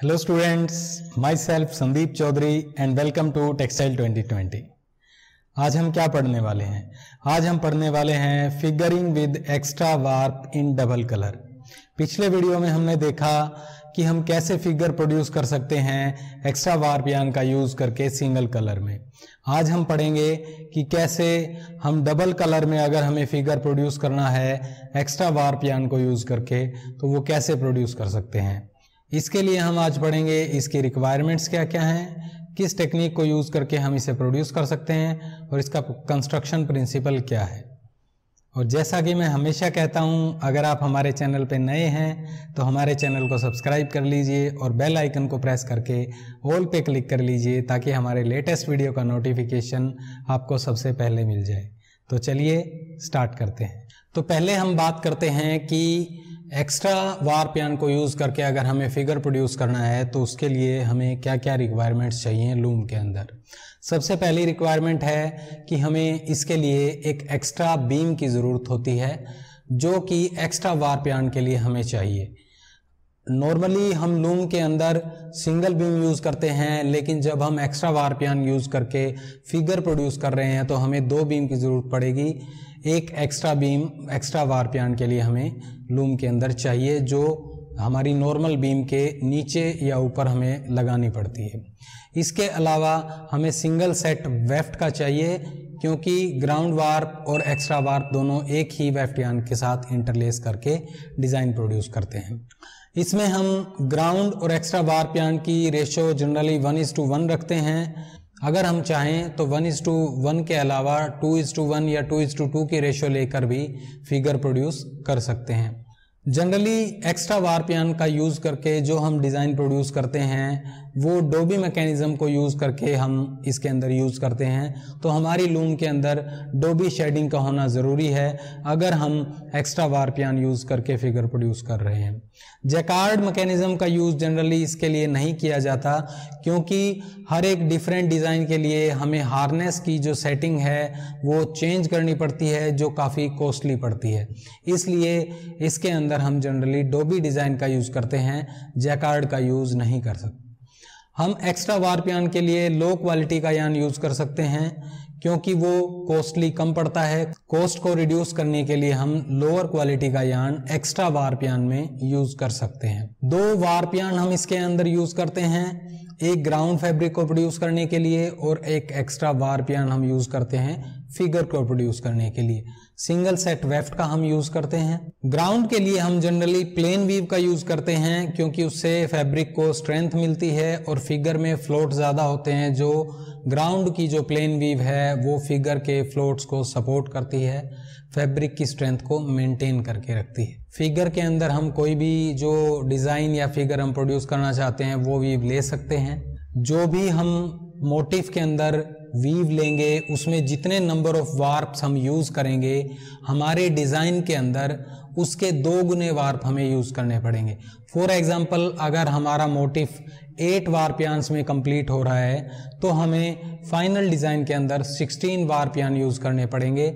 Hello students, myself Sandeep Chaudhary and welcome to Textile 2020. आज हम क्या पढ़ने वाले हैं? आज हम पढ़ने वाले हैं figuring with extra warp in double colour पिछले वीडियो में हमने देखा कि हम कैसे फिगर प्रोड्यूस कर सकते हैं एक्स्ट्रा वार्प यान का यूज़ करके सिंगल कलर में। आज हम पढ़ेंगे कि कैसे हम डबल कलर में अगर हमें फिगर प्रोड्यूस करना है एक्स्ट्रा वार्प यान को यूज़ करके तो वो कैसे प्रोड्यूस कर सकते हैं। इसके लिए हम आज पढ़ेंगे इसकी रिक्वायरमेंट्स क्या क्या हैं, किस टेक्निक को यूज़ करके हम इसे प्रोड्यूस कर सकते हैं और इसका कंस्ट्रक्शन प्रिंसिपल क्या है। और जैसा कि मैं हमेशा कहता हूँ, अगर आप हमारे चैनल पर नए हैं तो हमारे चैनल को सब्सक्राइब कर लीजिए और बेल आइकन को प्रेस करके ऑल पे क्लिक कर लीजिए ताकि हमारे लेटेस्ट वीडियो का नोटिफिकेशन आपको सबसे पहले मिल जाए। तो चलिए स्टार्ट करते हैं। तो पहले हम बात करते हैं कि एक्स्ट्रा वार पियान को यूज़ करके अगर हमें फिगर प्रोड्यूस करना है तो उसके लिए हमें क्या क्या रिक्वायरमेंट्स चाहिए लूम के अंदर? सबसे पहली रिक्वायरमेंट है कि हमें इसके लिए एक एक्स्ट्रा बीम की ज़रूरत होती है, जो कि एक्स्ट्रा वार पियान के लिए हमें चाहिए। नॉर्मली हम लूम के अंदर सिंगल बीम यूज़ करते हैं, लेकिन जब हम एक्स्ट्रा वार प्यान यूज़ करके फिगर प्रोड्यूस कर रहे हैं तो हमें दो बीम की ज़रूरत पड़ेगी। एक extra beam extra warp yarn के लिए हमें लूम के अंदर चाहिए, जो हमारी नॉर्मल बीम के नीचे या ऊपर हमें लगानी पड़ती है। इसके अलावा हमें सिंगल सेट वेफ्ट का चाहिए, क्योंकि ग्राउंड वार्प और एक्स्ट्रा वार्प दोनों एक ही वेफ्ट यान के साथ इंटरलेस करके डिज़ाइन प्रोड्यूस करते हैं। इसमें हम ग्राउंड और एक्स्ट्रा बार प्यान की ratio generally one is to one रखते हैं। अगर हम चाहें तो वन इज़ टू वन के अलावा टू इज़ टू वन या टू इज़ टू टू की रेशो लेकर भी फिगर प्रोड्यूस कर सकते हैं। जनरली एक्स्ट्रा वार प्यान का यूज़ करके जो हम डिज़ाइन प्रोड्यूस करते हैं वो डोबी मैकेनिज़्म को यूज़ करके हम इसके अंदर यूज़ करते हैं। तो हमारी लूम के अंदर डोबी शेडिंग का होना ज़रूरी है, अगर हम एक्स्ट्रा वारपियान यूज़ करके फिगर प्रोड्यूस कर रहे हैं। जैकार्ड मैकेनिज़्म का यूज़ जनरली इसके लिए नहीं किया जाता, क्योंकि हर एक डिफरेंट डिज़ाइन के लिए हमें हार्नेस की जो सेटिंग है, वो चेंज करनी पड़ती है, जो काफ़ी कॉस्टली पड़ती है। इसलिए इसके अंदर हम जनरली डोबी डिज़ाइन का यूज़ करते हैं जैकार्ड का यूज़ नहीं कर सकते। हम एक्स्ट्रा वार्प यान के लिए लो क्वालिटी का यान यूज़ कर सकते हैं, क्योंकि वो कॉस्टली कम पड़ता है। कॉस्ट को रिड्यूस करने के लिए हम लोअर क्वालिटी का यान एक्स्ट्रा वार्प यान में यूज़ कर सकते हैं। दो वार्प यान हम इसके अंदर यूज़ करते हैं। एक ग्राउंड फैब्रिक को प्रोड्यूस करने के लिए और एक एक्स्ट्रा वार पियान हम यूज़ करते हैं फिगर को प्रोड्यूस करने के लिए। सिंगल सेट वेफ्ट का हम यूज़ करते हैं। ग्राउंड के लिए हम जनरली प्लेन वीव का यूज़ करते हैं, क्योंकि उससे फैब्रिक को स्ट्रेंथ मिलती है और फिगर में फ्लोट ज़्यादा होते हैं, जो ग्राउंड की जो प्लेन वीव है, वो फिगर के फ्लोट्स को सपोर्ट करती है, फैब्रिक की स्ट्रेंथ को मेंटेन करके रखती है। फिगर के अंदर हम कोई भी जो डिज़ाइन या फिगर हम प्रोड्यूस करना चाहते हैं, वो वीव ले सकते हैं। जो भी हम मोटिव के अंदर वीव लेंगे, उसमें जितने नंबर ऑफ़ वार्प्स हम यूज़ करेंगे, हमारे डिज़ाइन के अंदर उसके दो गुने वार्प हमें यूज़ करने पड़ेंगे। फॉर एग्ज़ाम्पल अगर हमारा मोटिफ एट वार्पियान्स में कंप्लीट हो रहा है तो हमें फाइनल डिज़ाइन के अंदर 16 वार्पियान यूज़ करने पड़ेंगे।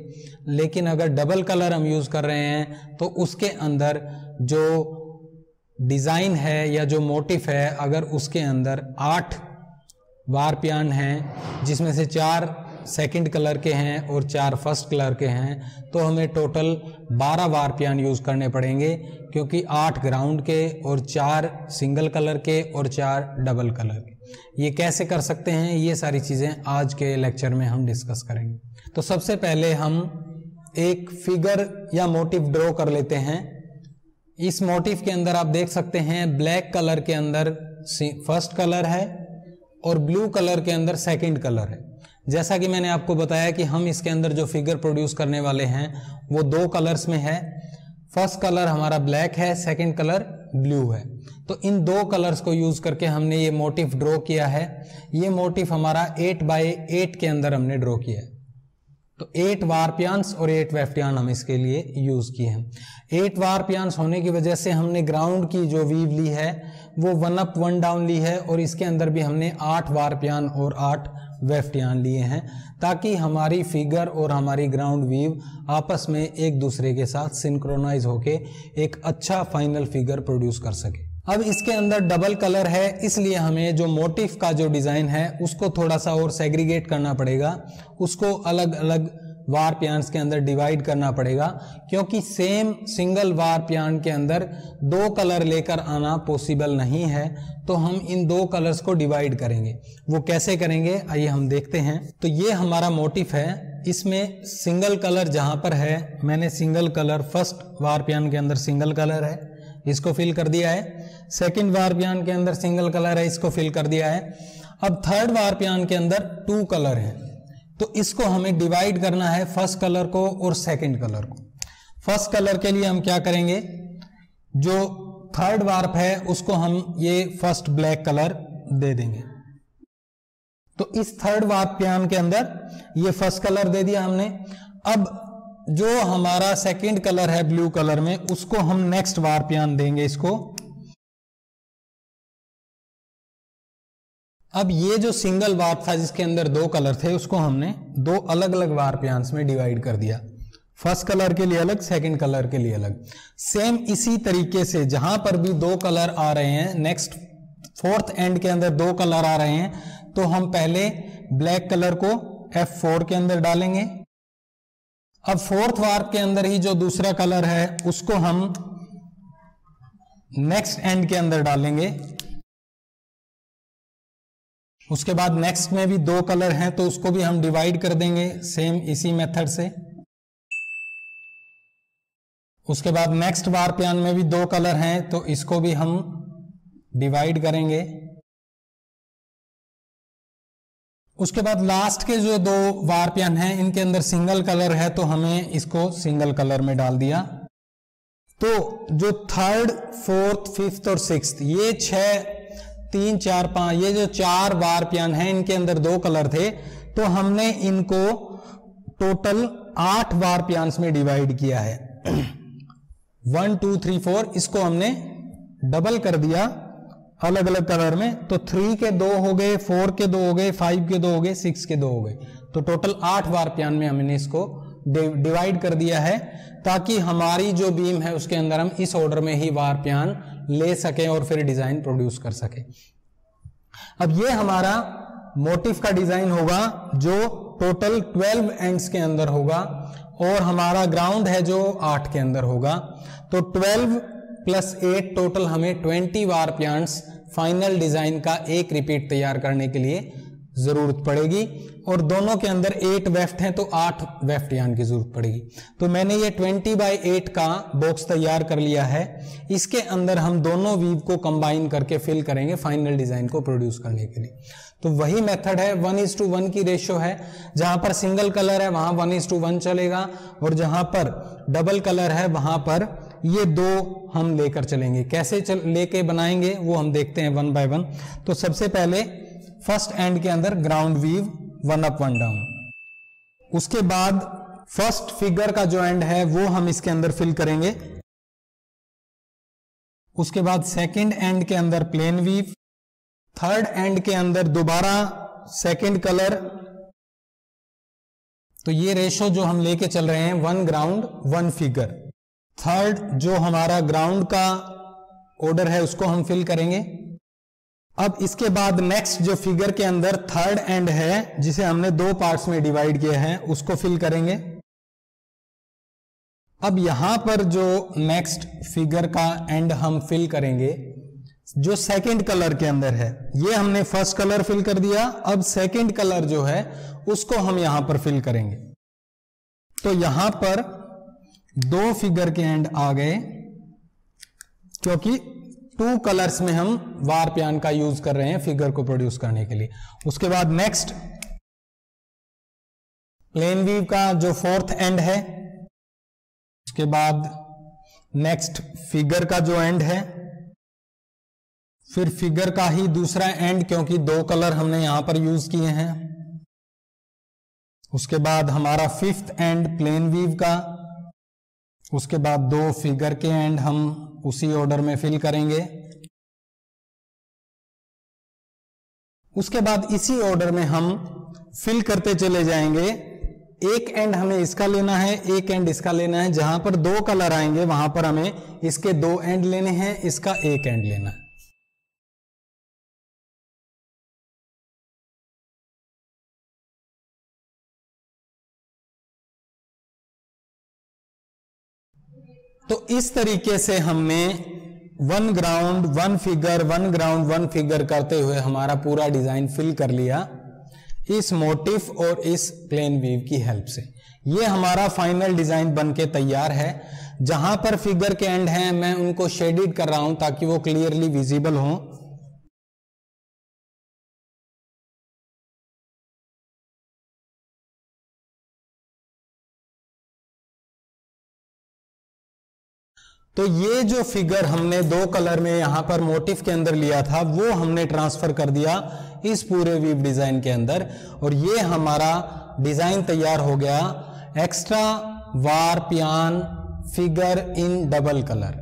लेकिन अगर डबल कलर हम यूज़ कर रहे हैं तो उसके अंदर जो डिज़ाइन है या जो मोटिफ है, अगर उसके अंदर आठ वारपियान हैं, जिसमें से चार सेकंड कलर के हैं और चार फ़र्स्ट कलर के हैं तो हमें टोटल 12 वारपियान यूज़ करने पड़ेंगे, क्योंकि आठ ग्राउंड के और चार सिंगल कलर के और चार डबल कलर के। ये कैसे कर सकते हैं? ये सारी चीज़ें आज के लेक्चर में हम डिस्कस करेंगे। तो सबसे पहले हम एक फिगर या मोटिव ड्रॉ कर लेते हैं। इस मोटिव के अंदर आप देख सकते हैं ब्लैक कलर के अंदर फ़र्स्ट कलर है और ब्लू कलर के अंदर सेकंड कलर है। जैसा कि मैंने आपको बताया कि हम इसके अंदर जो फिगर प्रोड्यूस करने वाले हैं, वो दो कलर्स में है। फ़र्स्ट कलर हमारा ब्लैक है सेकंड कलर ब्लू है। तो इन दो कलर्स को यूज़ करके हमने ये मोटिव ड्रॉ किया है। ये मोटिव हमारा एट बाय एट के अंदर हमने ड्रॉ किया है। तो एट वारपियान्स और एट वेफ्टियान हम इसके लिए यूज़ किए हैं। एट वारपियान्स होने की वजह से हमने ग्राउंड की जो वीव ली है, वो वन अप वन डाउन ली है और इसके अंदर भी हमने आठ वारपियान और आठ वेफ्टियान लिए हैं, ताकि हमारी फिगर और हमारी ग्राउंड वीव आपस में एक दूसरे के साथ सिंक्रोनाइज होके एक अच्छा फाइनल फिगर प्रोड्यूस कर सके। अब इसके अंदर डबल कलर है, इसलिए हमें जो मोटिफ का जो डिज़ाइन है, उसको थोड़ा सा और सेग्रीगेट करना पड़ेगा। उसको अलग अलग वार प्यान्स के अंदर डिवाइड करना पड़ेगा, क्योंकि सेम सिंगल वार प्यान के अंदर दो कलर लेकर आना पॉसिबल नहीं है तो हम इन दो कलर्स को डिवाइड करेंगे। वो कैसे करेंगे? आइए हम देखते हैं। तो ये हमारा मोटिफ है। इसमें सिंगल कलर जहाँ पर है, मैंने single colour first warp yarn के अंदर सिंगल कलर है, इसको फिल कर दिया है। सेकंड वार प्यान के अंदर सिंगल कलर है, इसको फिल कर दिया है। अब थर्ड वार प्यान के अंदर टू कलर है। तो इसको हमें डिवाइड करना है फ़र्स्ट कलर को और सेकंड कलर को। फ़र्स्ट कलर के लिए हम क्या करेंगे? जो थर्ड वार्प है, उसको हम ये फ़र्स्ट ब्लैक कलर दे देंगे। तो इस थर्ड वार्प प्यान के अंदर ये फ़र्स्ट कलर दे दिया हमने। अब जो हमारा सेकंड कलर है ब्लू कलर में, उसको हम नेक्स्ट वार प्यान देंगे इसको। अब ये जो सिंगल वार्प था, जिसके अंदर दो कलर थे, उसको हमने दो अलग अलग वार्प प्यान्स में डिवाइड कर दिया। फ़र्स्ट कलर के लिए अलग सेकंड कलर के लिए अलग। सेम इसी तरीके से जहाँ पर भी दो कलर आ रहे हैं नेक्स्ट फोर्थ एंड के अंदर दो कलर आ रहे हैं तो हम पहले ब्लैक कलर को F4 के अंदर डालेंगे। अब फोर्थ वार्प के अंदर ही जो दूसरा कलर है, उसको हम नेक्स्ट एंड के अंदर डालेंगे। उसके बाद नेक्स्ट में भी दो कलर हैं तो उसको भी हम डिवाइड कर देंगे सेम इसी मेथड से। उसके बाद नेक्स्ट बार प्यान में भी दो कलर हैं तो इसको भी हम डिवाइड करेंगे। उसके बाद लास्ट के जो दो वार प्यान हैं, इनके अंदर सिंगल कलर है तो हमें इसको सिंगल कलर में डाल दिया। तो जो थर्ड फोर्थ फिफ्थ और सिक्स ये छह तीन, चार, पाँच, ये जो चार बार प्यान है, इनके अंदर दो कलर थे तो हमने इनको टोटल आठ बार प्यान में डिवाइड किया है। वन, टू, थ्री, फोर, इसको हमने डबल कर दिया अलग अलग कलर में तो थ्री के दो हो गए, फोर के दो हो गए, फाइव के दो हो गए, सिक्स के दो हो गए। तो टोटल आठ बार प्यान में हमने इसको डिवाइड कर दिया है, ताकि हमारी जो बीम है, उसके अंदर हम इस ऑर्डर में ही वार प्यान ले सकें और फिर डिज़ाइन प्रोड्यूस कर सके। अब ये हमारा मोटिफ का डिज़ाइन होगा, जो टोटल 12 एंड्स के अंदर होगा और हमारा ग्राउंड है जो 8 के अंदर होगा। तो 12 प्लस 8 टोटल हमें 20 वार प्लांट्स, फाइनल डिज़ाइन का एक रिपीट तैयार करने के लिए ज़रूरत पड़ेगी और दोनों के अंदर एट वेफ्ट हैं तो आठ वेफ्ट यान की ज़रूरत पड़ेगी। तो मैंने ये ट्वेंटी बाई एट का बॉक्स तैयार कर लिया है। इसके अंदर हम दोनों वीव को कंबाइन करके फिल करेंगे फाइनल डिज़ाइन को प्रोड्यूस करने के लिए। तो वही मेथड है वन इज़ टू वन की रेशियो है। जहाँ पर सिंगल कलर है, वहाँ वन इज़ टू वन चलेगा। और जहाँ पर डबल कलर है, वहाँ पर ये दो हम लेकर चलेंगे। कैसे चल, लेके बनाएँगे, वो हम देखते हैं वन बाय वन तो सबसे पहले फ़र्स्ट एंड के अंदर ground weave one up one down. उसके बाद फ़र्स्ट फिगर का जो एंड है, वो हम इसके अंदर फिल करेंगे। उसके बाद सेकंड एंड के अंदर प्लेन वीव, थर्ड एंड के अंदर दोबारा सेकंड कलर। तो ये रेशो जो हम लेके चल रहे हैं, one ground, one figure. Third जो हमारा ग्राउंड का ऑर्डर है, उसको हम फिल करेंगे। अब इसके बाद नेक्स्ट जो फिगर के अंदर थर्ड एंड है, जिसे हमने दो पार्ट्स में डिवाइड किया है, उसको फिल करेंगे। अब यहाँ पर जो नेक्स्ट फिगर का एंड हम फिल करेंगे, जो सेकंड कलर के अंदर है, ये हमने फ़र्स्ट कलर फिल कर दिया। अब सेकंड कलर जो है, उसको हम यहाँ पर फिल करेंगे। तो यहाँ पर दो फिगर के एंड आ गए, क्योंकि टू कलर्स में हम वार प्यान का यूज़ कर रहे हैं फिगर को प्रोड्यूस करने के लिए। उसके बाद नेक्स्ट, प्लेन वीव का जो फोर्थ एंड है, उसके बाद नेक्स्ट फिगर का जो एंड है, फिर फिगर का ही दूसरा एंड क्योंकि दो कलर हमने यहाँ पर यूज़ किए हैं। उसके बाद हमारा फिफ्थ एंड प्लेन वीव का उसके बाद दो फिगर के एंड हम उसी ऑर्डर में फिल करेंगे। उसके बाद इसी ऑर्डर में हम फिल करते चले जाएँगे। एक एंड हमें इसका लेना है, एक एंड इसका लेना है। जहाँ पर दो कलर आएँगे, वहाँ पर हमें इसके दो एंड लेने हैं, इसका एक एंड लेना है। तो इस तरीके से हमने one ground one figure one ground one figure करते हुए हमारा पूरा डिज़ाइन फिल कर लिया इस मोटिफ और इस प्लेन वीव की हेल्प से। ये हमारा फाइनल डिज़ाइन बन के तैयार है। जहाँ पर फिगर के एंड हैं, मैं उनको शेडिड कर रहा हूँ ताकि वो क्लियरली विजिबल हों। तो ये जो फिगर हमने दो कलर में यहाँ पर मोटिफ के अंदर लिया था, वो हमने ट्रांसफ़र कर दिया इस पूरे वीव डिज़ाइन के अंदर। और ये हमारा डिज़ाइन तैयार हो गया extra warp yarn figure in double colour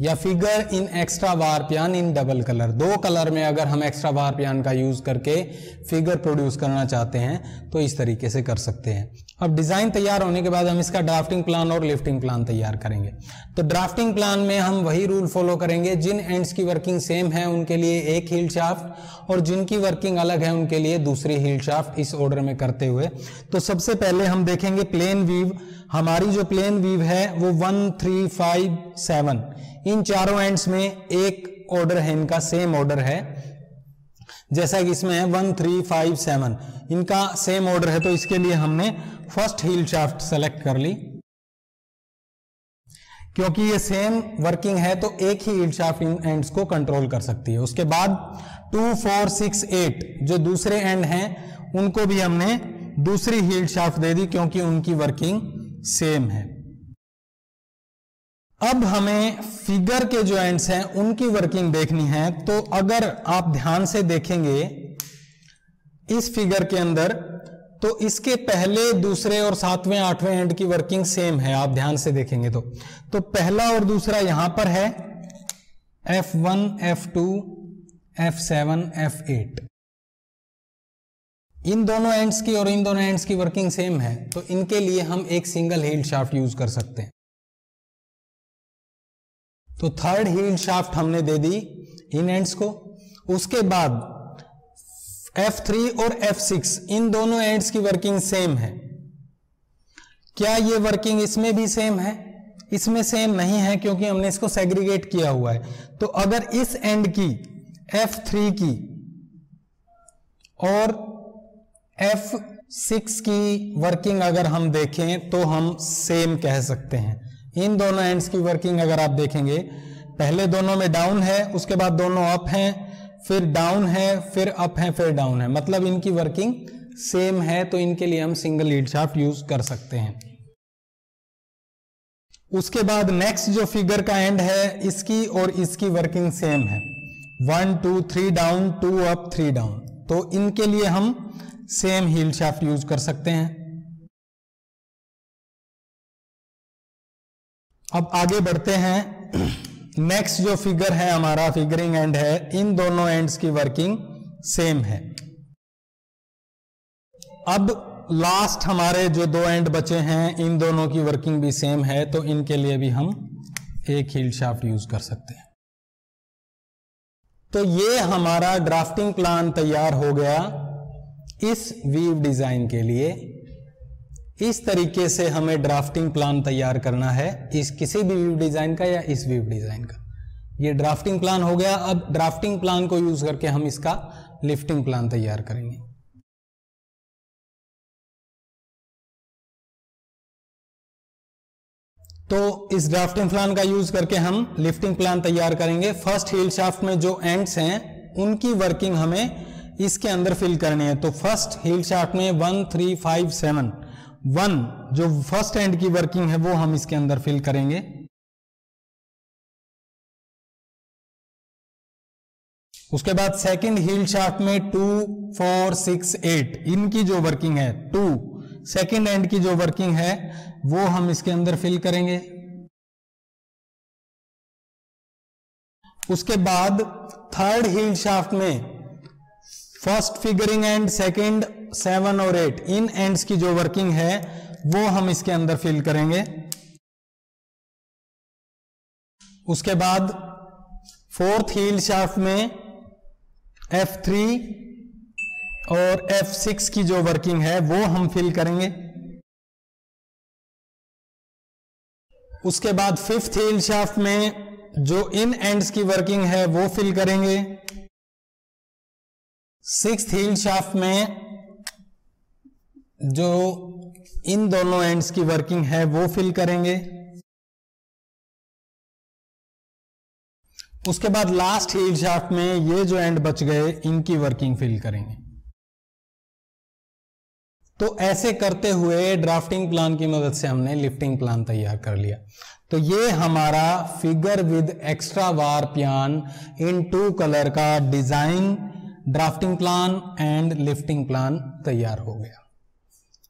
या figure in extra warp yarn in double colour दो कलर में अगर हम एक्स्ट्रा वार पियान का यूज़ करके फिगर प्रोड्यूस करना चाहते हैं तो इस तरीके से कर सकते हैं। अब डिज़ाइन तैयार होने के बाद हम इसका ड्राफ्टिंग प्लान और लिफ्टिंग प्लान तैयार करेंगे। तो ड्राफ्टिंग प्लान में हम वही रूल फॉलो करेंगे, जिन एंड्स की वर्किंग सेम है, उनके लिए एक हील शाफ्ट और जिनकी वर्किंग अलग है, उनके लिए दूसरी हील शाफ्ट इस ऑर्डर में करते हुए। तो सबसे पहले हम देखेंगे प्लेन वीव हमारी जो प्लेन वीव है, वो वन थ्री फाइव सेवन इन चारों एंड्स में एक ऑर्डर है, इनका सेम ऑर्डर है। जैसा कि इसमें है वन थ्री फाइव सेवन इनका सेम ऑर्डर है तो इसके लिए हमने फ़र्स्ट हील शाफ्ट सेलेक्ट कर ली। क्योंकि ये सेम वर्किंग है तो एक ही हील शाफ्ट इन एंड्स को कंट्रोल कर सकती है। उसके बाद टू फोर सिक्स एट जो दूसरे एंड हैं, उनको भी हमने दूसरी हील शाफ्ट दे दी, क्योंकि उनकी वर्किंग सेम है। अब हमें फिगर के जो एंड्स हैं उनकी वर्किंग देखनी है। तो अगर आप ध्यान से देखेंगे इस फिगर के अंदर तो इसके पहले दूसरे और सातवें आठवें एंड की वर्किंग सेम है। आप ध्यान से देखेंगे तो। तो पहला और दूसरा यहाँ पर है F1, F2, F7, F8 इन दोनों एंड्स की और इन दोनों एंड्स की वर्किंग सेम है। तो इनके लिए हम एक सिंगल हील शाफ्ट यूज़ कर सकते हैं। तो थर्ड हील शाफ्ट हमने दे दी इन एंड्स को। उसके बाद F3 और F6 इन दोनों एंड्स की वर्किंग सेम है। क्या ये वर्किंग इसमें भी सेम है? इसमें सेम नहीं है क्योंकि हमने इसको सेग्रीगेट किया हुआ है। तो अगर इस एंड की F3 की और F6 की वर्किंग अगर हम देखें तो हम सेम कह सकते हैं। इन दोनों एंड्स की वर्किंग अगर आप देखेंगे, पहले दोनों में डाउन है, उसके बाद दोनों अप हैं, फिर डाउन है, फिर अप है, फिर डाउन है। मतलब इनकी वर्किंग सेम है तो इनके लिए हम सिंगल लीड शाफ्ट यूज़ कर सकते हैं। उसके बाद नेक्स्ट जो फिगर का एंड है, इसकी और इसकी वर्किंग सेम है। One two three down two up three down तो इनके लिए हम सेम हील शाफ्ट यूज़ कर सकते हैं। अब आगे बढ़ते हैं। नेक्स्ट जो फिगर है, हमारा फिगरिंग एंड है। इन दोनों एंड्स की वर्किंग सेम है। अब लास्ट हमारे जो दो एंड बचे हैं, इन दोनों की वर्किंग भी सेम है तो इनके लिए भी हम एक हील शाफ्ट यूज़ कर सकते हैं। तो ये हमारा ड्राफ्टिंग प्लान तैयार हो गया इस वीव डिज़ाइन के लिए। इस तरीके से हमें ड्राफ्टिंग प्लान तैयार करना है इस किसी भी व्यू डिज़ाइन का या इस व्यू डिज़ाइन का? ये ड्राफ्टिंग प्लान हो गया। अब ड्राफ्टिंग प्लान को यूज़ करके हम इसका लिफ्टिंग प्लान तैयार करेंगे। तो इस ड्राफ्टिंग प्लान का यूज़ करके हम लिफ्टिंग प्लान तैयार करेंगे। फ़र्स्ट हील शाफ्ट में जो एंड्स हैं, उनकी वर्किंग हमें इसके अंदर फिल करनी है। तो फ़र्स्ट हील शाफ्ट में one three five seven one जो फ़र्स्ट एंड की वर्किंग है, वो हम इसके अंदर फिल करेंगे। उसके बाद सेकंड हील शाफ्ट में टू फोर सिक्स एट इनकी जो वर्किंग है टू सेकंड एंड की जो वर्किंग है, वो हम इसके अंदर फिल करेंगे। उसके बाद थर्ड हील शाफ्ट में first figuring end second seven और एट, इन एंड्स की जो वर्किंग है, वो हम इसके अंदर फिल करेंगे। उसके बाद फोर्थ हील शाफ्ट में F3 और F6 की जो वर्किंग है, वो हम फिल करेंगे। उसके बाद फिफ्थ हील शाफ्ट में जो इन एंड्स की वर्किंग है, वो फिल करेंगे। सिक्स हील शाफ्ट में जो इन दोनों एंड्स की वर्किंग है, वो फिल करेंगे। उसके बाद लास्ट हील शाफ्ट में ये जो एंड बच गए, इनकी वर्किंग फिल करेंगे। तो ऐसे करते हुए ड्राफ्टिंग प्लान की मदद से हमने लिफ्टिंग प्लान तैयार कर लिया। तो ये हमारा figure with extra warp pan in two colour का design drafting plan and lifting plan तैयार हो गया।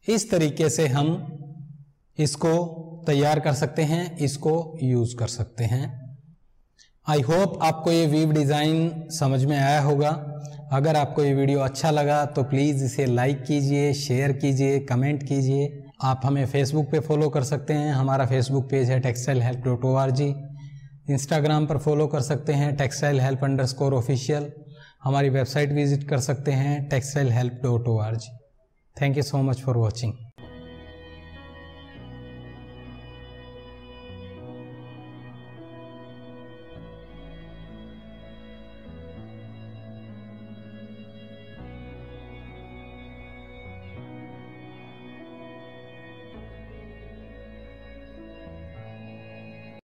इस तरीके से हम इसको तैयार कर सकते हैं, इसको यूज़ कर सकते हैं। आई होप आपको ये वीव डिज़ाइन समझ में आया होगा। अगर आपको ये वीडियो अच्छा लगा तो प्लीज़ इसे लाइक कीजिए शेयर कीजिए कमेंट कीजिए। आप हमें फेसबुक पे फॉलो कर सकते हैं। हमारा फेसबुक पेज है textile help dot O R G Instagram पर फॉलो कर सकते हैं textile help underscore official हमारी वेबसाइट विज़िट कर सकते हैं textile help dot O R G. Thank you so much for watching